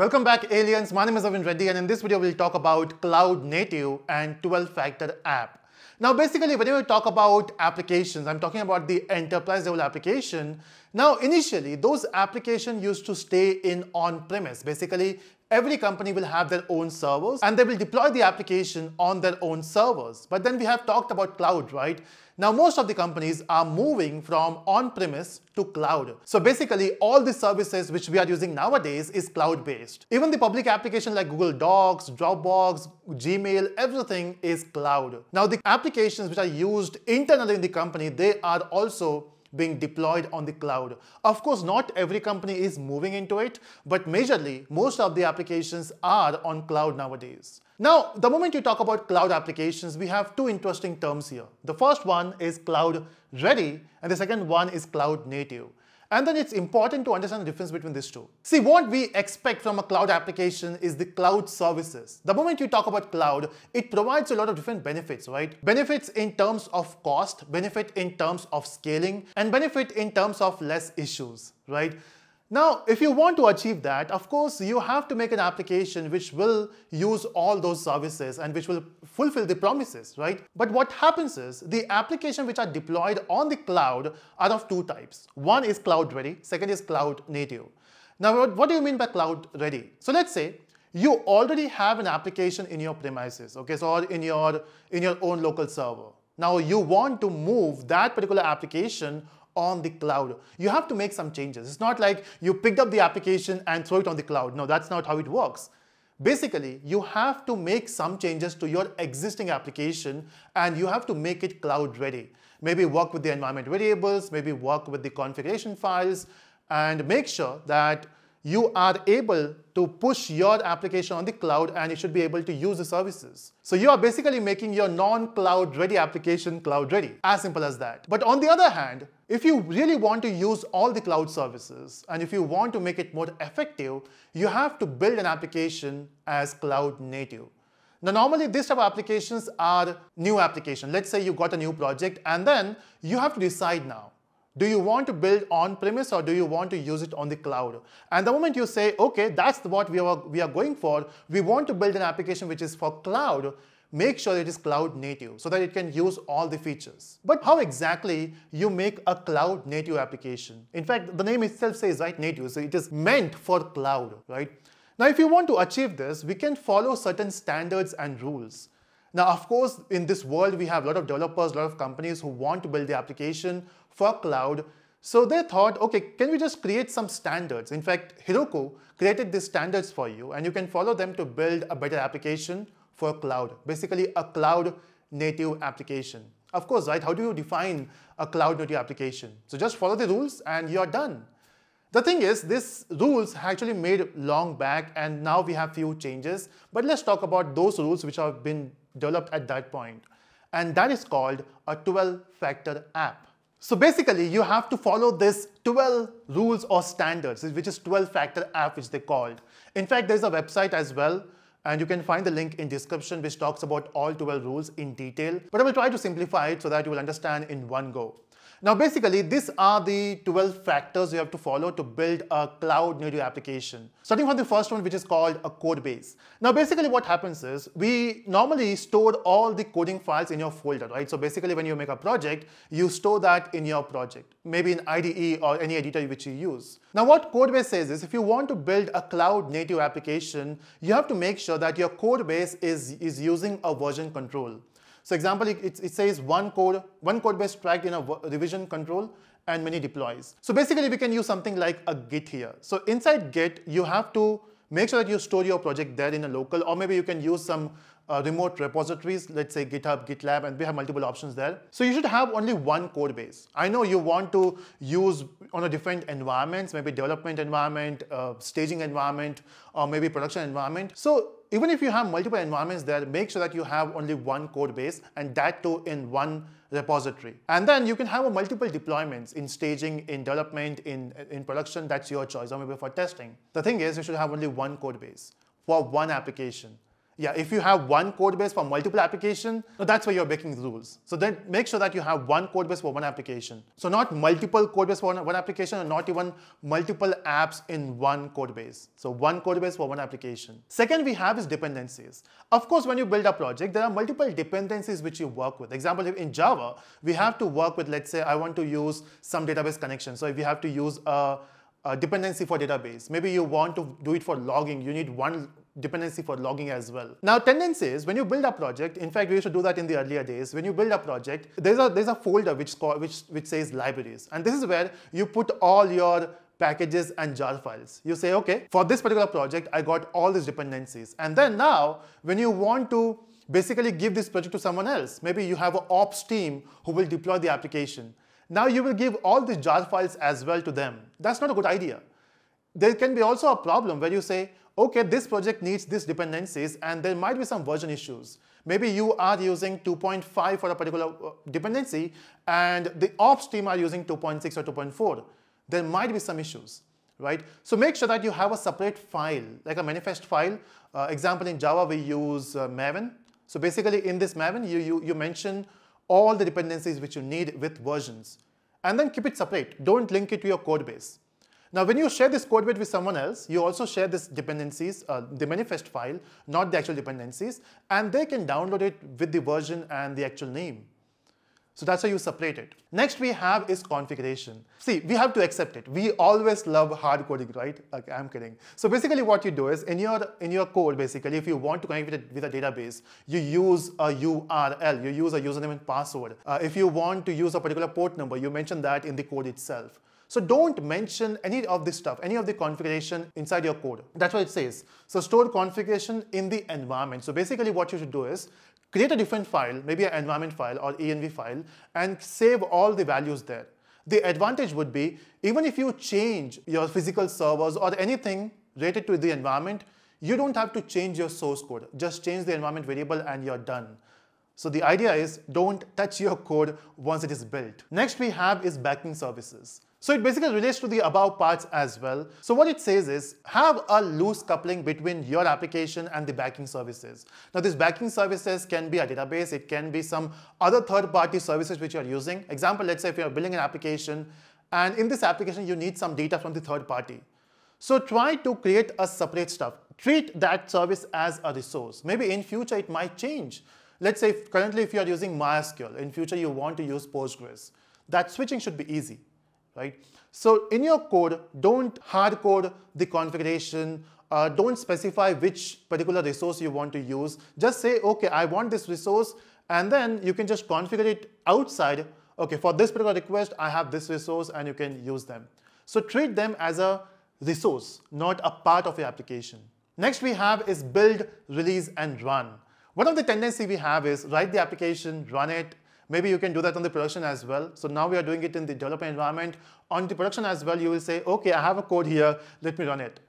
Welcome back aliens, my name is Navin Reddy and in this video we'll talk about cloud native and 12 factor app. Now basically whenever we talk about applications, I'm talking about the enterprise level application. Now initially those applications used to stay in on-premise. Basically every company will have their own servers and they will deploy the application on their own servers. But then we have talked about cloud, right? Now most of the companies are moving from on-premise to cloud. So basically all the services which we are using nowadays is cloud-based. Even the public application like Google Docs, Dropbox, Gmail, everything is cloud. Now the applications which are used internally in the company, they are also being deployed on the cloud. Of course, not every company is moving into it, but majorly, most of the applications are on cloud nowadays. Now, the moment you talk about cloud applications, we have two interesting terms here. The first one is cloud ready, and the second one is cloud native. And then it's important to understand the difference between these two. See, what we expect from a cloud application is the cloud services. The moment you talk about cloud, it provides a lot of different benefits, right? Benefits in terms of cost, benefit in terms of scaling, and benefit in terms of less issues, right? Now, if you want to achieve that, of course, you have to make an application which will use all those services and which will fulfill the promises, right? But what happens is the application which are deployed on the cloud are of two types. One is cloud ready, second is cloud native. Now, what, do you mean by cloud ready? So let's say you already have an application in your premises, okay, so or in your, in your own local server. Now you want to move that particular application on the cloud. You have to make some changes. It's not like you picked up the application and throw it on the cloud. No, that's not how it works. Basically, you have to make some changes to your existing application and you have to make it cloud ready. Maybe work with the environment variables, maybe work with the configuration files and make sure that you are able to push your application on the cloud and you should be able to use the services. So you are basically making your non-cloud ready application cloud ready. As simple as that. But on the other hand, if you really want to use all the cloud services and if you want to make it more effective, you have to build an application as cloud native. Now normally these type of applications are new application. Let's say you got a new project and then you have to decide now do you want to build on-premise or do you want to use it on the cloud? And the moment you say, okay, that's what we are, we are going for, we want to build an application which is for cloud, make sure it is cloud native so that it can use all the features. But how exactly you make a cloud native application? In fact, the name itself says, right, native, so it is meant for cloud, right? Now, if you want to achieve this, we can follow certain standards and rules. Now, of course, in this world, we have a lot of developers, a lot of companies who want to build the application for cloud. So they thought, okay, can we just create some standards? In fact, Heroku created these standards for you and you can follow them to build a better application for cloud, basically a cloud native application. Of course, right, how do you define a cloud native application? So just follow the rules and you're done. The thing is, these rules actually made long back and now we have few changes. But let's talk about those rules which have been developed at that point. And that is called a 12-factor app. So basically, you have to follow this 12 rules or standards, which is 12-factor app, which they called. In fact, there's a website as well, and you can find the link in description, which talks about all 12 rules in detail. But I will try to simplify it so that you will understand in one go. Now basically these are the 12 factors you have to follow to build a cloud native application. Starting from the first one which is called a code base. Now basically what happens is we normally store all the coding files in your folder, right? So basically when you make a project, you store that in your project, maybe in IDE or any editor which you use. Now what Codebase says is if you want to build a cloud native application, you have to make sure that your code base is, is using a version control. So example, it, it says one code, one code base tracked in a revision control and many deploys. So basically we can use something like a Git here. So inside Git, you have to make sure that you store your project there in a local, or maybe you can use some uh, remote repositories, let's say GitHub, GitLab, and we have multiple options there. So you should have only one code base. I know you want to use on a different environments, maybe development environment, uh, staging environment, or maybe production environment. So even if you have multiple environments there, make sure that you have only one code base and that too in one repository. And then you can have multiple deployments in staging, in development, in, in production, that's your choice, or maybe for testing. The thing is, you should have only one code base for one application. Yeah, if you have one code base for multiple application, that's where you're the rules. So then make sure that you have one code base for one application. So not multiple code base for one, one application and not even multiple apps in one code base. So one code base for one application. Second we have is dependencies. Of course, when you build a project, there are multiple dependencies which you work with. Example, in Java, we have to work with, let's say I want to use some database connection. So if we have to use a a dependency for database. Maybe you want to do it for logging. You need one dependency for logging as well. Now tendencies, when you build a project, in fact we used to do that in the earlier days, when you build a project, there's a, there's a folder which, which, which says libraries and this is where you put all your packages and jar files. You say, okay, for this particular project, I got all these dependencies. And then now, when you want to basically give this project to someone else, maybe you have an ops team who will deploy the application. Now you will give all these jar files as well to them. That's not a good idea. There can be also a problem where you say, okay, this project needs these dependencies and there might be some version issues. Maybe you are using 2.5 for a particular uh, dependency and the ops team are using 2.6 or 2.4. There might be some issues, right? So make sure that you have a separate file, like a manifest file. Uh, example, in Java, we use uh, Maven. So basically in this Maven, you, you, you mention all the dependencies which you need with versions. And then keep it separate. Don't link it to your code base. Now, when you share this code base with someone else, you also share this dependencies, uh, the manifest file, not the actual dependencies, and they can download it with the version and the actual name. So that's how you separate it. Next we have is configuration. See, we have to accept it. We always love hard coding, right? Okay, I'm kidding. So basically what you do is in your in your code, basically, if you want to connect with a, with a database, you use a URL, you use a username and password. Uh, if you want to use a particular port number, you mention that in the code itself. So don't mention any of this stuff, any of the configuration inside your code. That's what it says. So store configuration in the environment. So basically what you should do is create a different file, maybe an environment file or env file, and save all the values there. The advantage would be, even if you change your physical servers or anything related to the environment, you don't have to change your source code. Just change the environment variable and you're done. So the idea is don't touch your code once it is built. Next we have is backing services. So it basically relates to the above parts as well. So what it says is have a loose coupling between your application and the backing services. Now these backing services can be a database, it can be some other third-party services which you're using. Example, let's say if you're building an application and in this application you need some data from the third party. So try to create a separate stuff. Treat that service as a resource. Maybe in future it might change. Let's say if, currently if you are using MySQL, in future you want to use Postgres. That switching should be easy right? So in your code, don't hard code the configuration, uh, don't specify which particular resource you want to use. Just say, okay, I want this resource, and then you can just configure it outside. Okay, for this particular request, I have this resource, and you can use them. So treat them as a resource, not a part of your application. Next we have is build, release, and run. One of the tendency we have is write the application, run it, Maybe you can do that on the production as well. So now we are doing it in the development environment. On the production as well, you will say, okay, I have a code here, let me run it.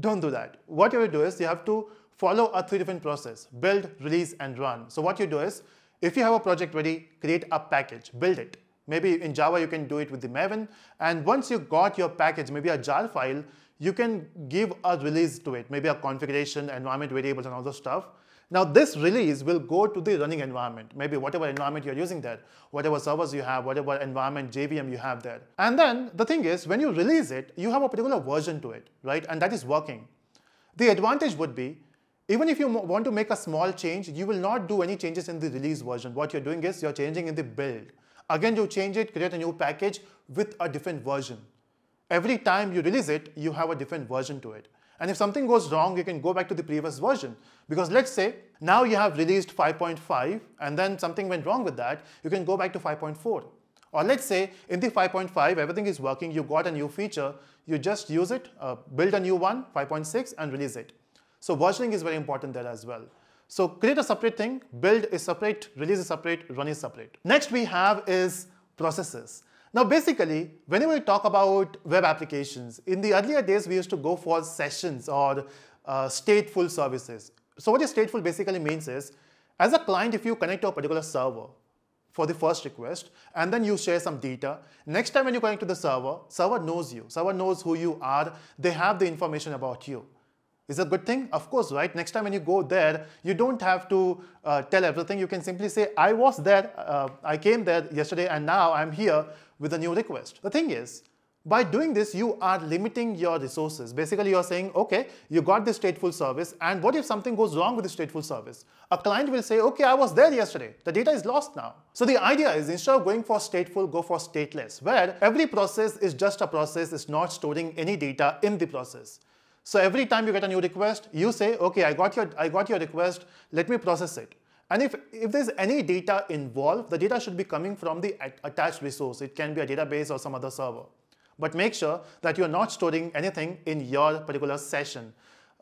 Don't do that. What you will do is you have to follow a three different process, build, release, and run. So what you do is, if you have a project ready, create a package, build it. Maybe in Java, you can do it with the Maven. And once you got your package, maybe a jar file, you can give a release to it, maybe a configuration, environment variables, and all those stuff. Now this release will go to the running environment, maybe whatever environment you're using there, whatever servers you have, whatever environment JVM you have there. And then the thing is, when you release it, you have a particular version to it, right? And that is working. The advantage would be, even if you want to make a small change, you will not do any changes in the release version. What you're doing is you're changing in the build. Again, you change it, create a new package with a different version. Every time you release it, you have a different version to it. And if something goes wrong, you can go back to the previous version. Because let's say now you have released 5.5 and then something went wrong with that, you can go back to 5.4. Or let's say in the 5.5, everything is working, you got a new feature, you just use it, uh, build a new one, 5.6 and release it. So versioning is very important there as well. So create a separate thing, build is separate, release is separate, run is separate. Next we have is processes. Now basically, whenever we talk about web applications, in the earlier days we used to go for sessions or uh, stateful services. So what a stateful basically means is, as a client, if you connect to a particular server for the first request, and then you share some data, next time when you connect to the server, server knows you, server knows who you are, they have the information about you. Is a good thing? Of course, right? Next time when you go there, you don't have to uh, tell everything. You can simply say, I was there, uh, I came there yesterday and now I'm here with a new request. The thing is, by doing this, you are limiting your resources. Basically, you're saying, okay, you got this stateful service, and what if something goes wrong with the stateful service? A client will say, okay, I was there yesterday. The data is lost now. So the idea is instead of going for stateful, go for stateless, where every process is just a process, it's not storing any data in the process. So every time you get a new request, you say, okay, I got your, I got your request, let me process it. And if, if there's any data involved, the data should be coming from the attached resource. It can be a database or some other server. But make sure that you're not storing anything in your particular session.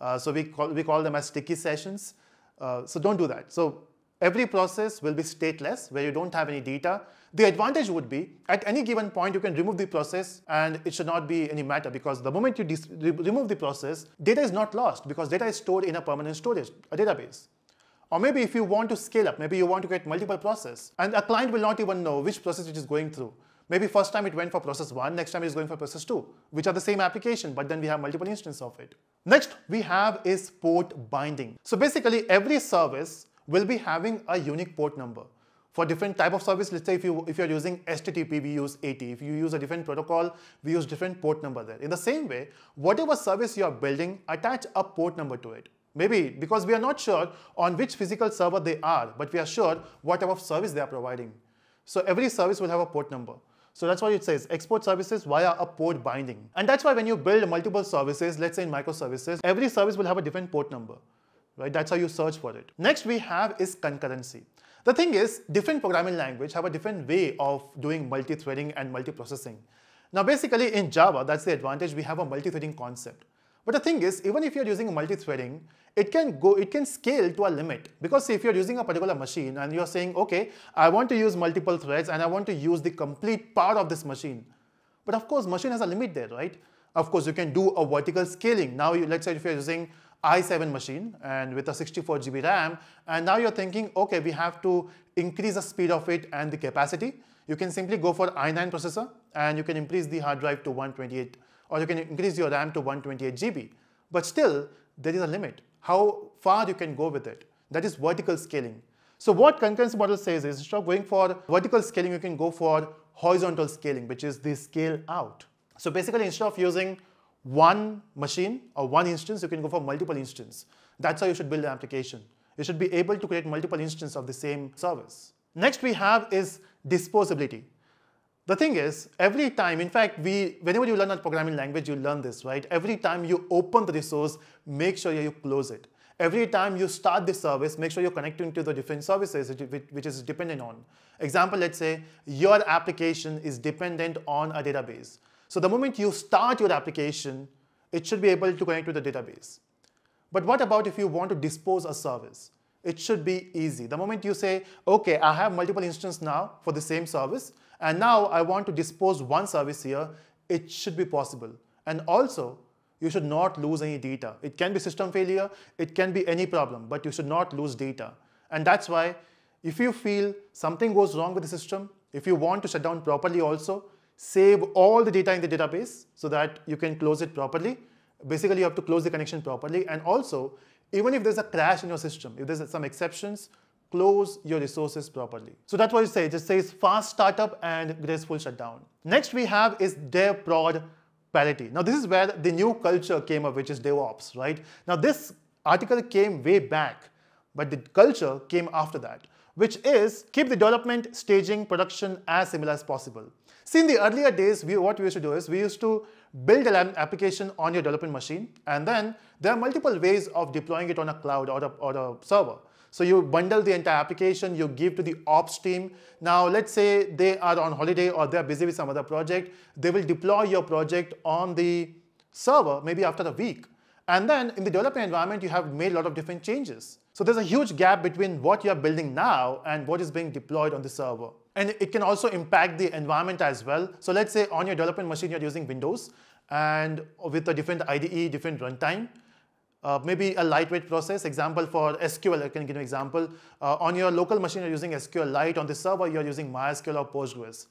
Uh, so we call, we call them as sticky sessions. Uh, so don't do that. So every process will be stateless where you don't have any data. The advantage would be at any given point you can remove the process and it should not be any matter because the moment you re remove the process, data is not lost because data is stored in a permanent storage, a database. Or maybe if you want to scale up, maybe you want to get multiple process and a client will not even know which process it is going through. Maybe first time it went for process 1, next time it's going for process 2, which are the same application, but then we have multiple instances of it. Next we have is port binding. So basically every service will be having a unique port number. For different type of service, let's say if, you, if you're using HTTP, we use 80. If you use a different protocol, we use different port number there. In the same way, whatever service you're building, attach a port number to it. Maybe because we are not sure on which physical server they are, but we are sure what type of service they are providing. So every service will have a port number. So that's why it says export services via a port binding. And that's why when you build multiple services, let's say in microservices, every service will have a different port number. Right? That's how you search for it. Next we have is concurrency. The thing is, different programming language have a different way of doing multi-threading and multi-processing. Now basically in Java, that's the advantage, we have a multi-threading concept. But the thing is, even if you're using multi-threading, it can go, it can scale to a limit. Because if you're using a particular machine and you're saying, okay, I want to use multiple threads and I want to use the complete power of this machine. But of course, machine has a limit there, right? Of course, you can do a vertical scaling. Now, you, let's say if you're using i7 machine and with a 64 GB RAM, and now you're thinking, okay, we have to increase the speed of it and the capacity. You can simply go for i9 processor and you can increase the hard drive to 128 or you can increase your RAM to 128 GB. But still, there is a limit, how far you can go with it. That is vertical scaling. So what concurrency model says is instead of going for vertical scaling, you can go for horizontal scaling, which is the scale out. So basically, instead of using one machine or one instance, you can go for multiple instances. That's how you should build an application. You should be able to create multiple instances of the same service. Next we have is disposability. The thing is, every time, in fact, we, whenever you learn a programming language, you learn this, right? Every time you open the resource, make sure you close it. Every time you start the service, make sure you're connecting to the different services which is dependent on. Example, let's say your application is dependent on a database. So the moment you start your application, it should be able to connect to the database. But what about if you want to dispose a service? It should be easy. The moment you say, okay, I have multiple instances now for the same service, and now I want to dispose one service here, it should be possible. And also, you should not lose any data. It can be system failure, it can be any problem, but you should not lose data. And that's why if you feel something goes wrong with the system, if you want to shut down properly also, save all the data in the database so that you can close it properly. Basically, you have to close the connection properly. And also, even if there's a crash in your system, if there's some exceptions, close your resources properly. So that's what it says. It says fast startup and graceful shutdown. Next we have is dev prod parity. Now this is where the new culture came up, which is DevOps, right? Now this article came way back, but the culture came after that, which is keep the development, staging, production as similar as possible. See, in the earlier days, we, what we used to do is we used to build an application on your development machine, and then there are multiple ways of deploying it on a cloud or a, or a server. So you bundle the entire application, you give to the ops team. Now let's say they are on holiday or they're busy with some other project. They will deploy your project on the server maybe after a week. And then in the development environment, you have made a lot of different changes. So there's a huge gap between what you're building now and what is being deployed on the server. And it can also impact the environment as well. So let's say on your development machine, you're using Windows and with a different IDE, different runtime. Uh, maybe a lightweight process. Example for SQL, I can give an example. Uh, on your local machine, you're using SQLite. On the server, you're using MySQL or Postgres.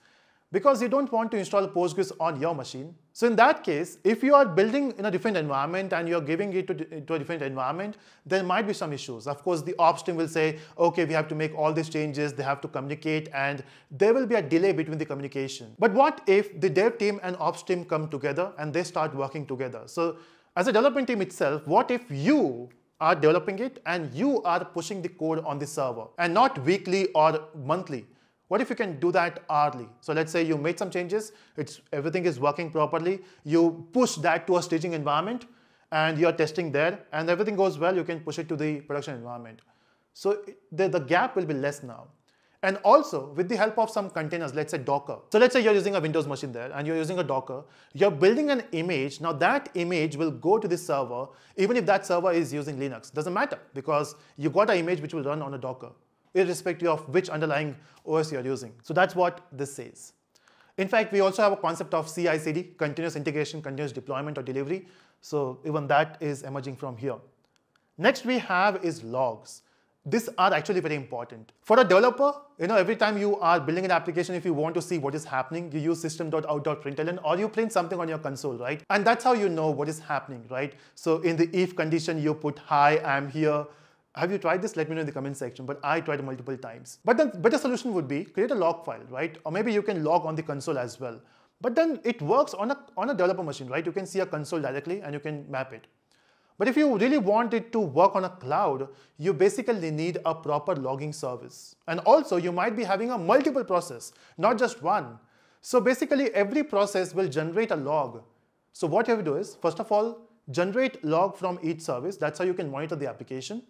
because you don't want to install Postgres on your machine. So in that case, if you are building in a different environment and you're giving it to, to, a different environment, there might be some issues. Of course, the ops team will say, okay, we have to make all these changes, they have to communicate, and there will be a delay between the communication. But what if the dev team and ops team come together and they start working together? So as a development team itself, what if you are developing it and you are pushing the code on the server and not weekly or monthly? What if you can do that hourly? So let's say you made some changes, it's, everything is working properly, you push that to a staging environment and you're testing there and everything goes well, you can push it to the production environment. So the, the gap will be less now. And also with the help of some containers, let's say Docker. So let's say you're using a Windows machine there and you're using a Docker, you're building an image. Now that image will go to the server, even if that server is using Linux. Doesn't matter because you got an image which will run on a Docker irrespective of which underlying OS you're using. So that's what this says. In fact, we also have a concept of CI/CD, continuous integration, continuous deployment or delivery. So even that is emerging from here. Next we have is logs. These are actually very important. For a developer, you know, every time you are building an application, if you want to see what is happening, you use system.out.println or you print something on your console, right? And that's how you know what is happening, right? So in the if condition, you put, hi, I'm here. Have you tried this? Let me know in the comment section, but I tried multiple times. But the better solution would be create a log file, right? Or maybe you can log on the console as well. But then it works on a, on a developer machine, right? You can see a console directly and you can map it. But if you really want it to work on a cloud, you basically need a proper logging service. And also you might be having a multiple process, not just one. So basically every process will generate a log. So what you have to do is, first of all, generate log from each service. That's how you can monitor the application.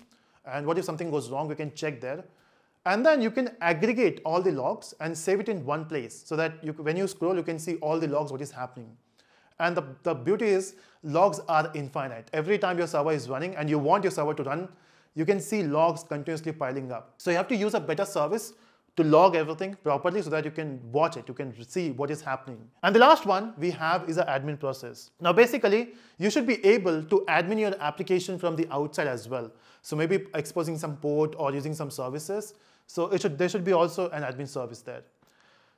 And what if something goes wrong, you can check there. And then you can aggregate all the logs and save it in one place so that you, when you scroll, you can see all the logs, what is happening. And the, the beauty is logs are infinite. Every time your server is running and you want your server to run, you can see logs continuously piling up. So you have to use a better service to log everything properly so that you can watch it, you can see what is happening. And the last one we have is an admin process. Now basically, you should be able to admin your application from the outside as well. So maybe exposing some port or using some services. So it should, there should be also an admin service there.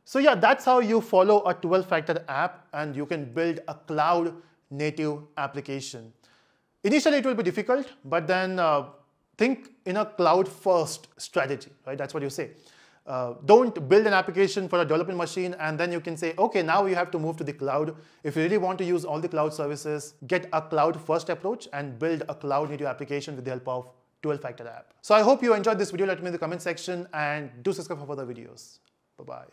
So yeah, that's how you follow a 12-factor app and you can build a cloud native application. Initially, it will be difficult, but then uh, think in a cloud first strategy, right? That's what you say. Uh, don't build an application for a development machine and then you can say, okay, now you have to move to the cloud. If you really want to use all the cloud services, get a cloud first approach and build a cloud native application with the help of 12 factor app. So I hope you enjoyed this video. Let me know in the comment section and do subscribe for further videos. Bye-bye.